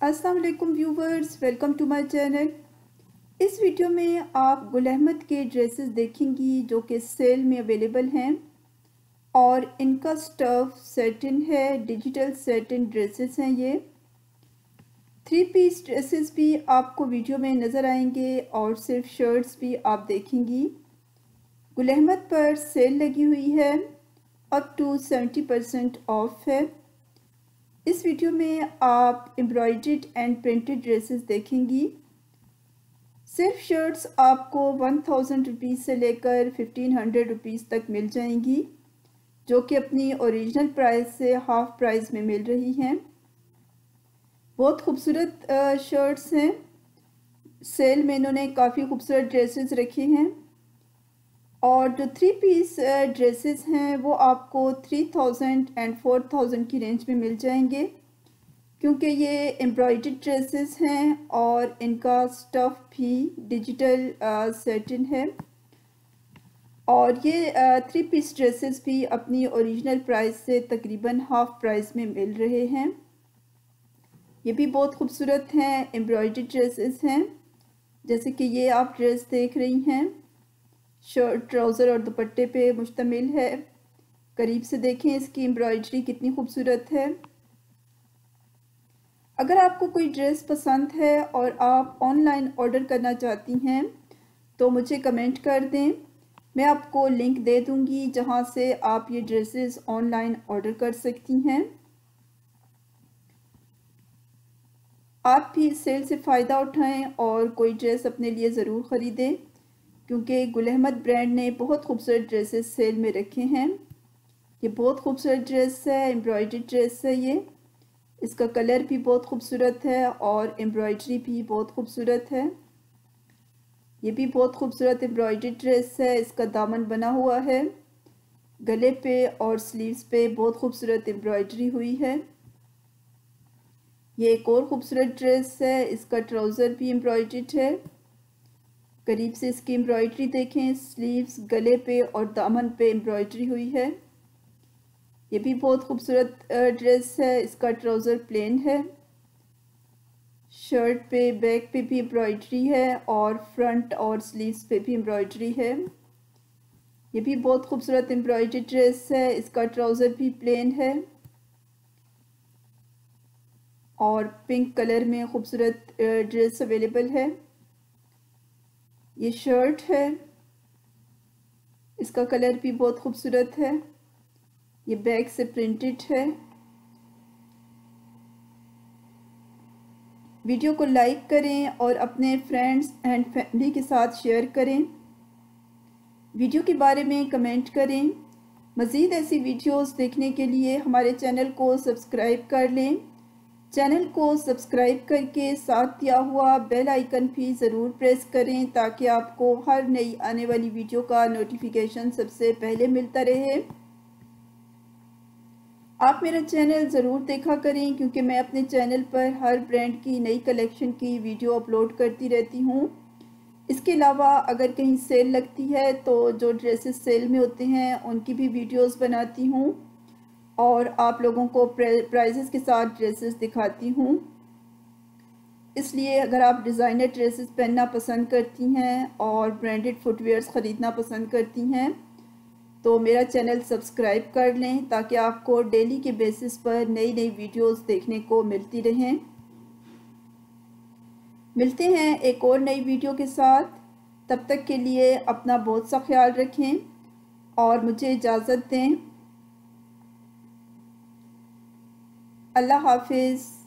वालेकुम viewers, welcome to my channel. इस video में आप गुल अहमद के ड्रेसेस देखेंगी जो कि सेल में अवेलेबल हैं और इनका स्टफ़ सेटिन है, डिजिटल सेटिन ड्रेसेस हैं ये। थ्री पीस ड्रेसेस भी आपको वीडियो में नज़र आएँगे और सिर्फ़ शर्ट्स भी आप देखेंगी। गुल अहमद पर सेल लगी हुई है up to seventy percent off है। इस वीडियो में आप एम्ब्रॉयड एंड प्रिंटेड ड्रेसेस देखेंगी। सिर्फ़ शर्ट्स आपको वन थाउज़ेंड रुपीज़ से लेकर फिफ्टीन हंड्रेड रुपीज़ तक मिल जाएँगी, जो कि अपनी ओरिजिनल प्राइस से हाफ़ प्राइस में मिल रही हैं। बहुत खूबसूरत शर्ट्स हैं। सेल में इन्होंने काफ़ी खूबसूरत ड्रेसेस रखे हैं। और जो थ्री पीस ड्रेसेस हैं, वो आपको three thousand and four thousand की रेंज में मिल जाएँगे। क्योंकि ये एम्ब्रॉयड ड्रेसेस हैं और इनका स्टफ़ भी डिजिटल सेटिन है। और ये थ्री पीस ड्रेसेस भी अपनी ओरिजिनल प्राइस से तकरीबन हाफ़ प्राइस में मिल रहे हैं। ये भी बहुत खूबसूरत हैं एम्ब्रॉयड ड्रेसेस हैं। जैसे कि ये आप ड्रेस देख रही हैं। शर्ट, ट्राउज़र और दुपट्टे पे मुश्तमिल है। करीब से देखें, इसकी एम्ब्रॉयडरी कितनी खूबसूरत है। अगर आपको कोई ड्रेस पसंद है और आप ऑनलाइन ऑर्डर करना चाहती हैं तो मुझे कमेंट कर दें। मैं आपको लिंक दे दूँगी जहाँ से आप ये ड्रेसेस ऑनलाइन ऑर्डर कर सकती हैं। आप भी सेल से फ़ायदा उठाएँ और कोई ड्रेस अपने लिए ज़रूर ख़रीदें। क्योंकि गुल अहमद ब्रांड ने बहुत खूबसूरत ड्रेसेस सेल में रखे हैं। ये बहुत खूबसूरत ड्रेस है, एम्ब्रॉयडरी ड्रेस है ये। इसका कलर भी बहुत खूबसूरत है और एम्ब्रॉयडरी भी बहुत खूबसूरत है। ये भी बहुत खूबसूरत एम्ब्रॉयडरी ड्रेस है, इसका दामन बना हुआ है। गले पे और स्लीव्स पे बहुत खूबसूरत एम्ब्रॉयडरी हुई है। ये एक और ख़ूबसूरत ड्रेस है, इसका ट्राउज़र भी एम्ब्रॉयड है। करीब से इसकी एम्ब्रॉयडरी देखें स्लीव्स गले पे और दामन पे एम्ब्रॉयडरी हुई है। ये भी बहुत खूबसूरत ड्रेस है, इसका ट्राउज़र प्लेन है। शर्ट पे बैक पे भी एम्ब्रॉयडरी है और फ्रंट और स्लीव्स पे भी एम्ब्रॉयडरी है। ये भी बहुत खूबसूरत एम्ब्रॉयडरी ड्रेस है, इसका ट्राउज़र भी प्लेन है। और पिंक कलर में खूबसूरत ड्रेस अवेलेबल है। ये शर्ट है। इसका कलर भी बहुत खूबसूरत है। ये बैग से प्रिंटेड है। वीडियो को लाइक करें और अपने फ्रेंड्स एंड फैमिली के साथ शेयर करें। वीडियो के बारे में कमेंट करें। मज़ीद ऐसी वीडियोस देखने के लिए हमारे चैनल को सब्सक्राइब कर लें। चैनल को सब्सक्राइब करके साथ दिया हुआ बेल आइकन भी ज़रूर प्रेस करें ताकि आपको हर नई आने वाली वीडियो का नोटिफिकेशन सबसे पहले मिलता रहे। आप मेरा चैनल ज़रूर देखा करें क्योंकि मैं अपने चैनल पर हर ब्रांड की नई कलेक्शन की वीडियो अपलोड करती रहती हूँ। इसके अलावा अगर कहीं सेल लगती है तो जो ड्रेसेस सेल में होते हैं, उनकी भी वीडियोस बनाती हूँ। और आप लोगों को प्राइजेस के साथ ड्रेसेस दिखाती हूँ। इसलिए अगर आप डिज़ाइनर ड्रेसेस पहनना पसंद करती हैं और ब्रांडेड फुटवेयर्स ख़रीदना पसंद करती हैं तो मेरा चैनल सब्सक्राइब कर लें ताकि आपको डेली के बेसिस पर नई नई वीडियोस देखने को मिलती रहें। मिलते हैं एक और नई वीडियो के साथ। तब तक के लिए अपना बहुत सा ख्याल रखें और मुझे इजाज़त दें। अल्लाह हाफिज़।